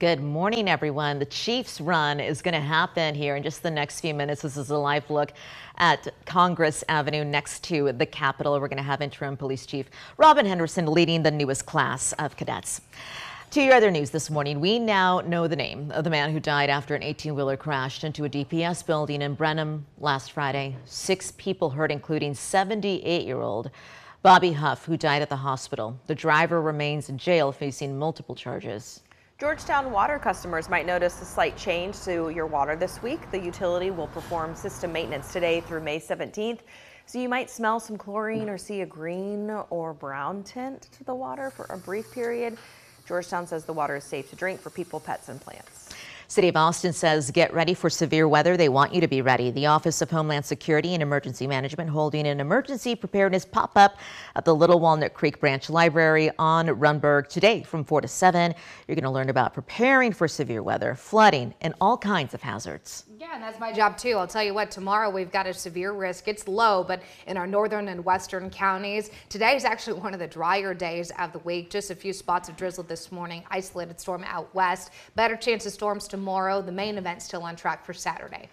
Good morning, everyone. The Chiefs run is going to happen here in just the next few minutes. This is a live look at Congress Avenue next to the Capitol. We're going to have interim police chief Robin Henderson leading the newest class of cadets. To your other news this morning, we now know the name of the man who died after an 18 wheeler crashed into a DPS building in Brenham last Friday. Six people hurt, including 78 year old Bobby Huff, who died at the hospital. The driver remains in jail facing multiple charges. Georgetown water customers might notice a slight change to your water this week. The utility will perform system maintenance today through May 17th. So you might smell some chlorine or see a green or brown tint to the water for a brief period. Georgetown says the water is safe to drink for people, pets, and plants. City of Austin says get ready for severe weather. They want you to be ready. The Office of Homeland Security and Emergency Management holding an emergency preparedness pop-up at the Little Walnut Creek Branch Library on Rundberg today from 4 to 7. You're going to learn about preparing for severe weather, flooding, and all kinds of hazards. Yeah, and that's my job too. I'll tell you what, tomorrow we've got a severe risk. It's low, but in our northern and western counties, today is actually one of the drier days of the week. Just a few spots of drizzle this morning, isolated storm out west. Better chance of storms tomorrow. The main event still on track for Saturday.